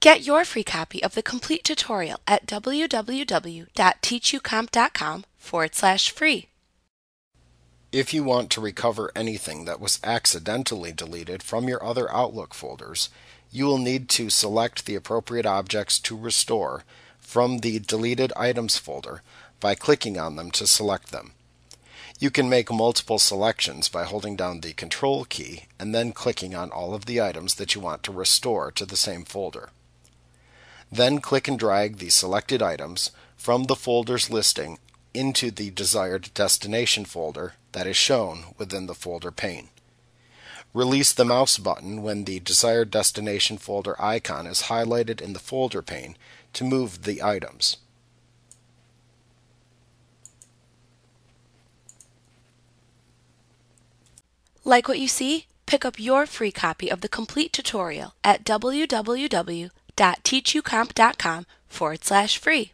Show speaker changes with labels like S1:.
S1: Get your free copy of the complete tutorial at www.teachucomp.com forward slash free.
S2: If you want to recover anything that was accidentally deleted from your other Outlook folders, you will need to select the appropriate objects to restore from the Deleted Items folder by clicking on them to select them. You can make multiple selections by holding down the Control key and then clicking on all of the items that you want to restore to the same folder. Then click and drag the selected items from the folder's listing into the desired destination folder that is shown within the folder pane. Release the mouse button when the desired destination folder icon is highlighted in the folder pane to move the items.
S1: Like what you see? Pick up your free copy of the complete tutorial at www.teachucomp.com forward slash free.